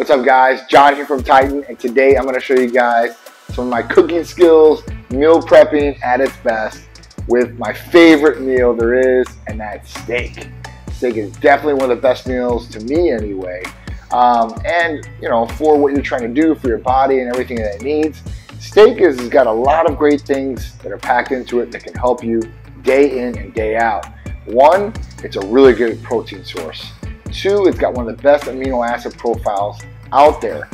What's up guys? John here from Titan and today I'm going to show you guys some of my cooking skills, meal prepping at its best with my favorite meal there is and that's steak. Steak is definitely one of the best meals to me anyway. Um, and you know for what you're trying to do for your body and everything that it needs. Steak is, has got a lot of great things that are packed into it that can help you day in and day out. One, it's a really good protein source. Two, it's got one of the best amino acid profiles out there.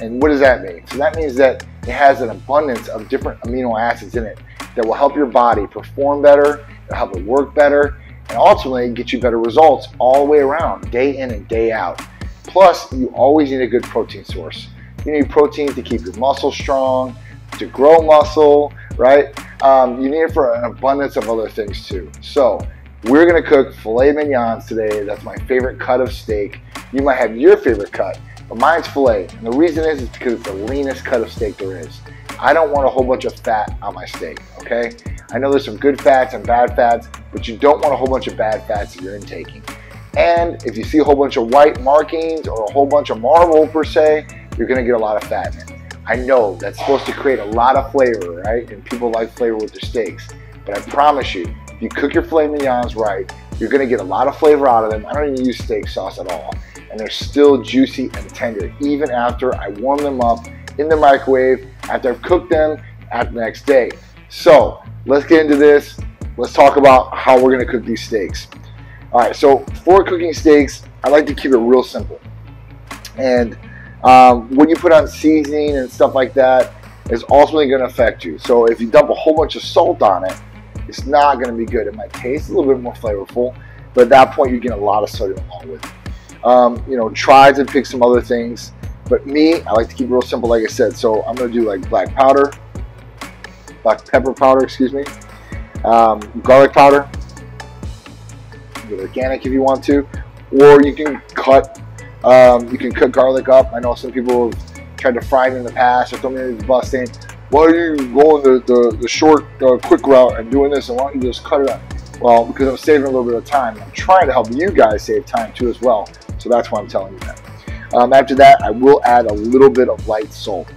And what does that mean? So that means that it has an abundance of different amino acids in it that will help your body perform better, it'll help it work better, and ultimately get you better results all the way around, day in and day out. Plus, you always need a good protein source. You need protein to keep your muscle strong, to grow muscle, right? Um, you need it for an abundance of other things too. So, we're gonna cook filet mignons today. That's my favorite cut of steak. You might have your favorite cut, but mine's filet. And the reason is, is because it's the leanest cut of steak there is. I don't want a whole bunch of fat on my steak, okay? I know there's some good fats and bad fats, but you don't want a whole bunch of bad fats that you're intaking. And if you see a whole bunch of white markings or a whole bunch of marble per se, you're gonna get a lot of fat in it. I know that's supposed to create a lot of flavor, right? And people like flavor with their steaks. But I promise you, if you cook your filet mignons right, you're gonna get a lot of flavor out of them. I don't even use steak sauce at all. And they're still juicy and tender, even after I warm them up in the microwave, after I've cooked them at the next day. So let's get into this. Let's talk about how we're gonna cook these steaks. All right, so for cooking steaks, I like to keep it real simple. And um, what you put on seasoning and stuff like that is ultimately going to affect you. So if you dump a whole bunch of salt on it, it's not going to be good. It might taste a little bit more flavorful, but at that point, you're getting a lot of sodium along with it. Um, you know, try to pick some other things. But me, I like to keep it real simple, like I said. So I'm going to do like black powder, black pepper powder, excuse me, um, garlic powder, organic if you want to, or you can cut, um, you can cut garlic up. I know some people have tried to fry it in the past or told me it's busting why are you going the, the, the short, uh, quick route and doing this? And why don't you just cut it up? Well, because I'm saving a little bit of time. I'm trying to help you guys save time too as well. So that's why I'm telling you that. Um, after that, I will add a little bit of light salt.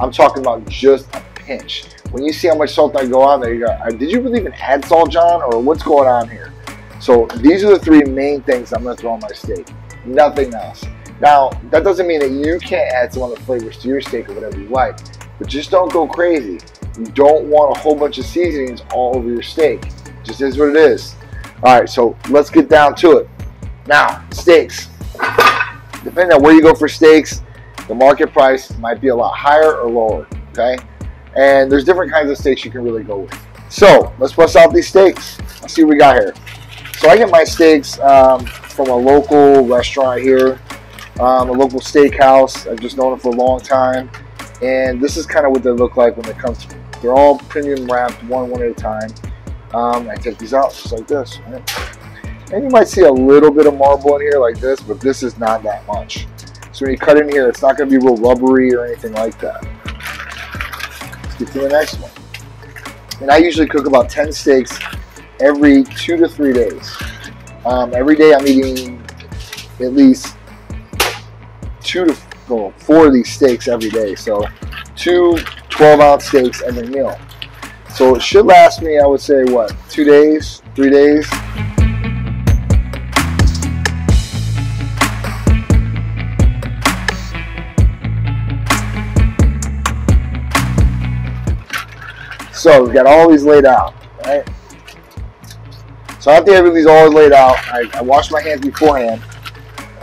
I'm talking about just a pinch. When you see how much salt I go on there, you go, uh, did you really even add salt, John? Or what's going on here? So these are the three main things I'm going to throw on my steak. Nothing else. Now, that doesn't mean that you can't add some other flavors to your steak or whatever you like. But just don't go crazy. You don't want a whole bunch of seasonings all over your steak. Just is what it is. All right, so let's get down to it. Now, steaks. Depending on where you go for steaks, the market price might be a lot higher or lower, okay? And there's different kinds of steaks you can really go with. So, let's bust out these steaks. Let's see what we got here. So I get my steaks um, from a local restaurant here, um, a local steakhouse. I've just known it for a long time. And this is kind of what they look like when they come through. They're all premium wrapped, one one at a time. Um, I take these out just like this. Right? And you might see a little bit of marble in here like this, but this is not that much. So when you cut in here, it's not going to be real rubbery or anything like that. Let's get to the next one. And I usually cook about 10 steaks every two to three days. Um, every day I'm eating at least two to well, four of these steaks every day. So two 12 ounce steaks every meal. So it should last me, I would say, what, two days, three days? So we've got all these laid out, right? So after these all laid out, I, I wash my hands beforehand.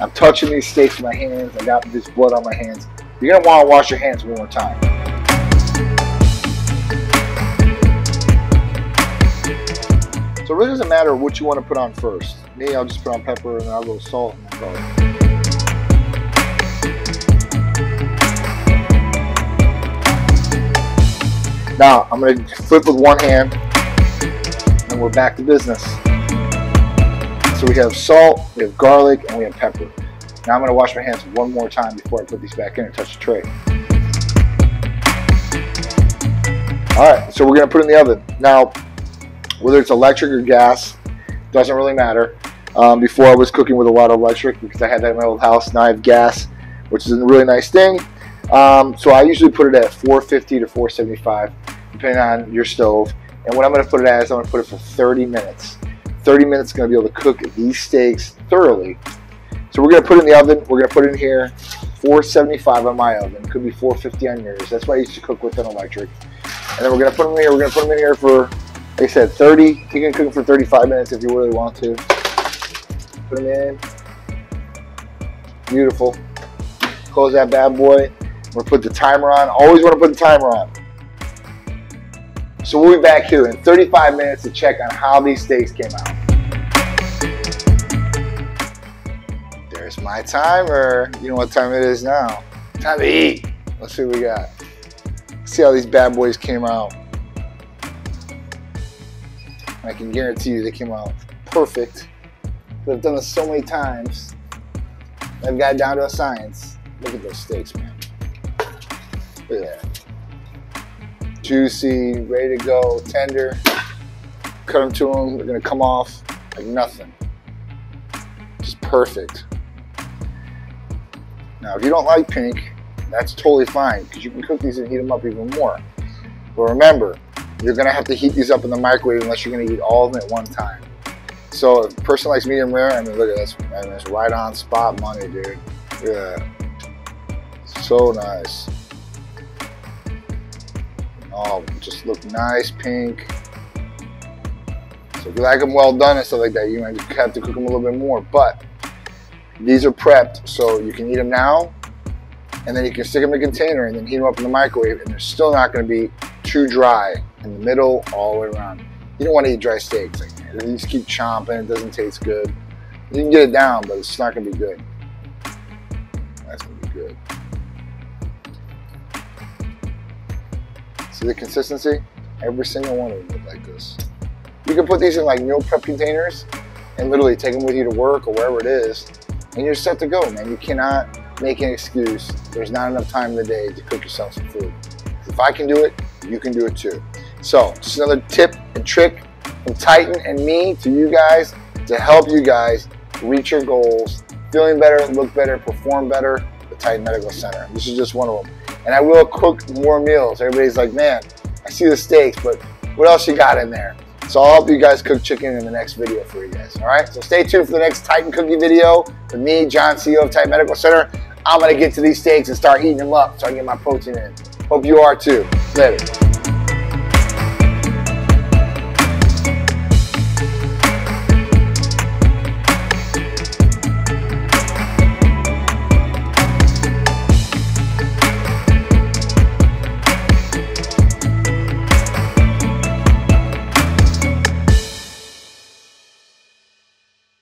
I'm touching these steaks with my hands. I got this blood on my hands. You're gonna want to wash your hands one more time. So it really doesn't matter what you want to put on first. Me, I'll just put on pepper and a little salt and garlic. Now, I'm going to flip with one hand, and we're back to business. So we have salt, we have garlic, and we have pepper. Now I'm going to wash my hands one more time before I put these back in and touch the tray. Alright, so we're going to put in the oven. Now, whether it's electric or gas, doesn't really matter. Um, before I was cooking with a lot of electric because I had that in my old house. Now I have gas. which is a really nice thing. Um, so I usually put it at 450 to 475, depending on your stove. And what I'm going to put it at is I'm to put it for 30 minutes. 30 minutes going to be able to cook these steaks thoroughly. So we're going to put in the oven. We're going to put in here, 475 on my oven. Could be 450 on yours. That's why I used to cook with an electric. And then we're going to put them in here. We're going to put them in here for, like I said, 30. You can cook them for 35 minutes if you really want to. Put them in. Beautiful. Close that bad boy. We're gonna put the timer on. Always want to put the timer on. So we'll be back here in 35 minutes to check on how these steaks came out. There's my timer. You know what time it is now. Time to eat. Let's see what we got. See how these bad boys came out. I can guarantee you they came out perfect. I've done this so many times. I've got it down to a science. Look at those steaks, man. Look at that. Juicy, ready to go, tender. Cut them to them, they're gonna come off like nothing. Just perfect. Now, if you don't like pink, that's totally fine because you can cook these and heat them up even more. But remember, you're gonna have to heat these up in the microwave unless you're gonna eat all of them at one time. So if a person likes medium rare, I mean, look at this, man, it's right on spot money, dude. Yeah, so nice. Oh, just look nice, pink. So if you like them well done and stuff like that, you might have to cook them a little bit more. But these are prepped, so you can eat them now, and then you can stick them in a container and then heat them up in the microwave, and they're still not going to be too dry in the middle, all the way around. You don't want to eat dry steaks. Like, you just keep chomping, it doesn't taste good. You can get it down, but it's not going to be good. That's going to be good. See the consistency? Every single one of them look like this. You can put these in like meal prep containers and literally take them with you to work or wherever it is, and you're set to go, man. You cannot make an excuse. There's not enough time in the day to cook yourself some food. If I can do it, you can do it too. So, just another tip and trick from Titan and me to you guys to help you guys reach your goals, feeling better, look better, perform better. The Titan Medical Center. This is just one of them and I will cook more meals. Everybody's like, man, I see the steaks, but what else you got in there? So I'll help you guys cook chicken in the next video for you guys. All right, so stay tuned for the next Titan Cooking video with me, John, CEO of Titan Medical Center. I'm gonna get to these steaks and start eating them up so I can get my protein in. Hope you are too. Later.